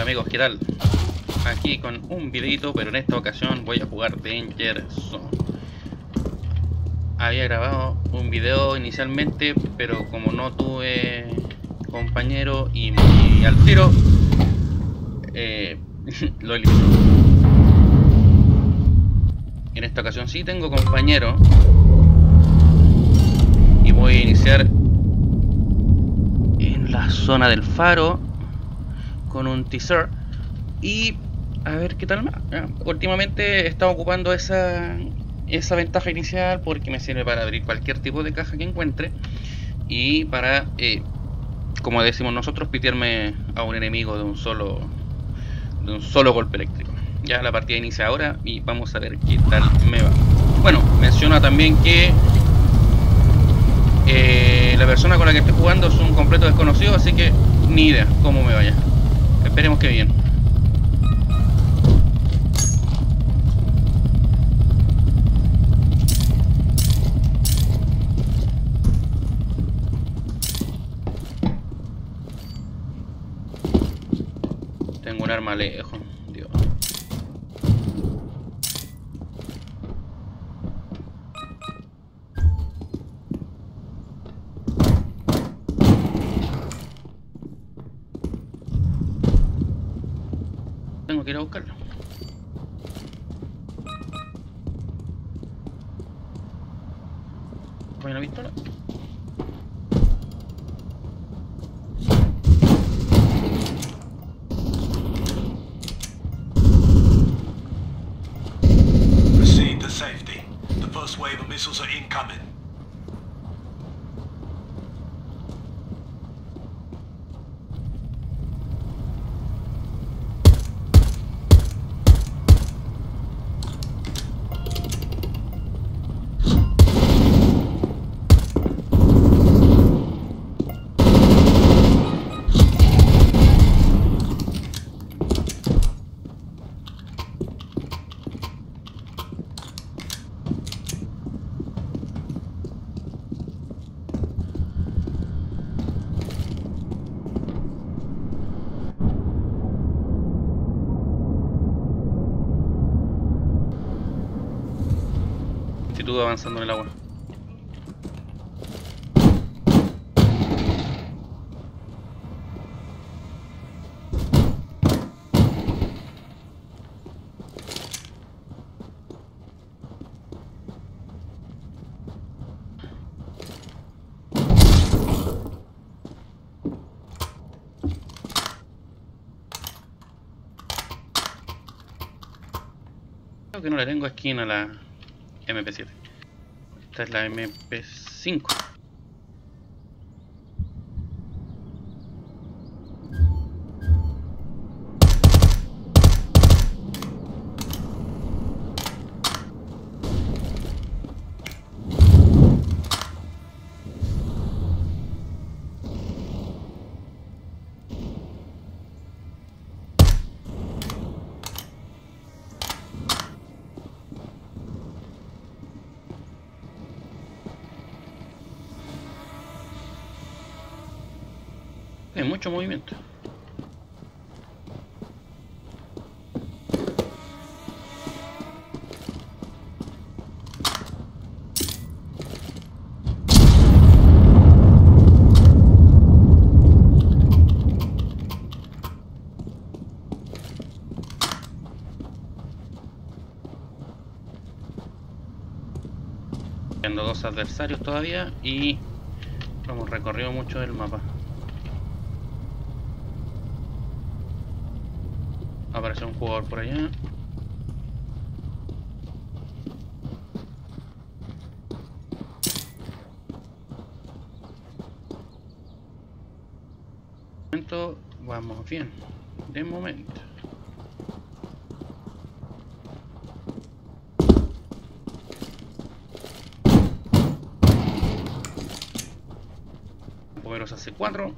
Amigos, ¿qué tal? Aquí con un videito, pero en esta ocasión voy a jugar Danger Zone. Había grabado un video inicialmente, pero como no tuve compañero y muy al tiro, eh, lo eliminé. En esta ocasión sí tengo compañero y voy a iniciar en la zona del faro con un teaser y a ver qué tal más. Últimamente he estado ocupando esa, esa ventaja inicial porque me sirve para abrir cualquier tipo de caja que encuentre y para, eh, como decimos nosotros, pitearme a un enemigo de un solo de un solo golpe eléctrico. Ya la partida inicia ahora y vamos a ver qué tal me va. Bueno, menciona también que eh, la persona con la que estoy jugando es un completo desconocido, así que ni idea cómo me vaya. Esperemos que bien. Tengo un arma lejos, Tengo que ir a buscarlo. ¿Hay una pistola? Proceed to safety. The first wave of missiles are incoming. Avanzando en el agua. Creo que no le tengo esquina a la MP7. Es la MP5. Hay mucho movimiento. Dos adversarios todavía y hemos recorrido mucho del mapa. Aparece un jugador por allá. De momento vamos bien. De momento. Poderosa C4.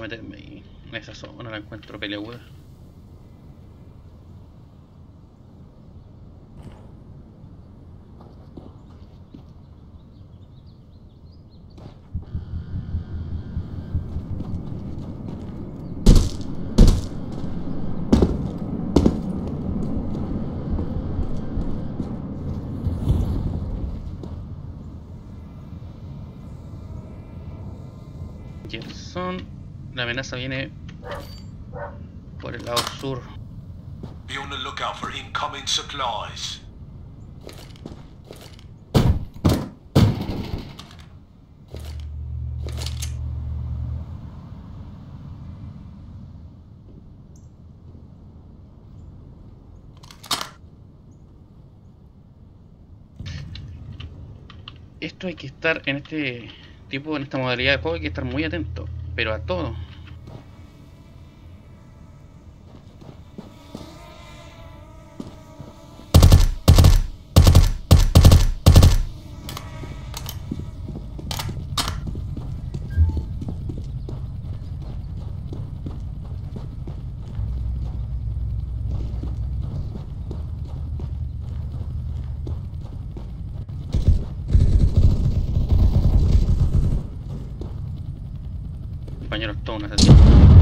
meterme ahí. En esa zona la encuentro peleaguda. Jefferson, la amenaza viene por el lado sur. Be on the lookout for incoming supplies. Esto hay que estar en este tipo, en esta modalidad de juego, hay que estar muy atento, pero a todo. Compañeros, todo un.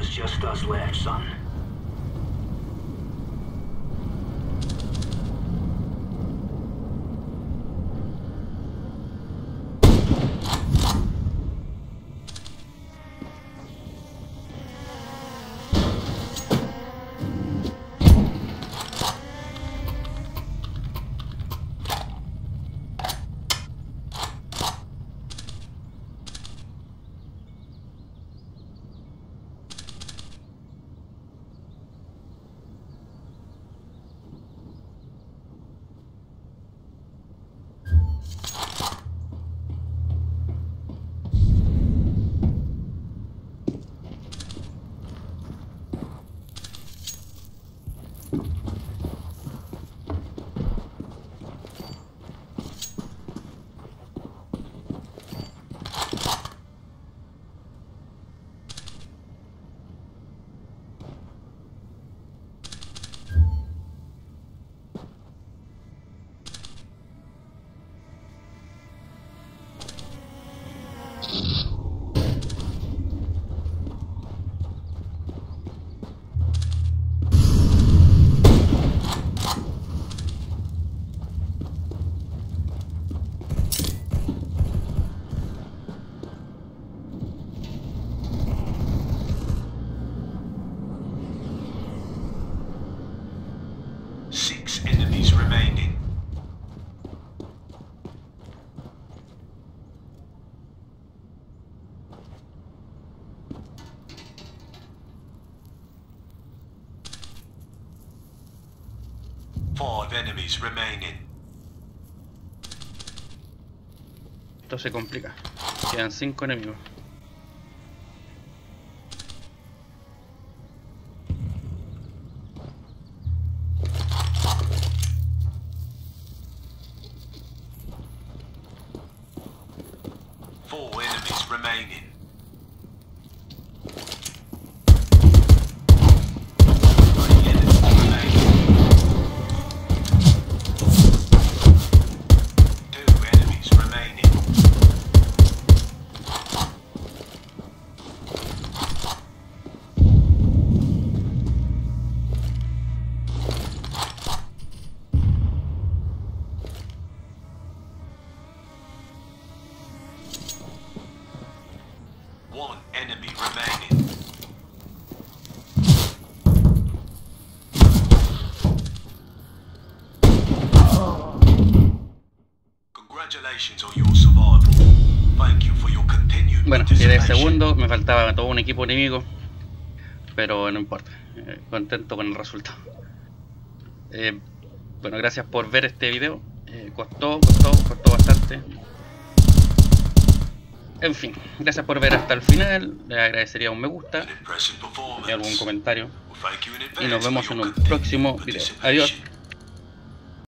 It's just us left, son. Enemies remaining. Esto se complica. Quedan 5 enemigos. Four enemies remaining. Bueno, quedé segundo, me faltaba todo un equipo enemigo, pero no importa, eh, contento con el resultado. Eh, bueno, gracias por ver este video, eh, costó, costó, costó bastante. En fin, gracias por ver hasta el final, le agradecería un me gusta y algún comentario y nos vemos en un próximo video. Adiós.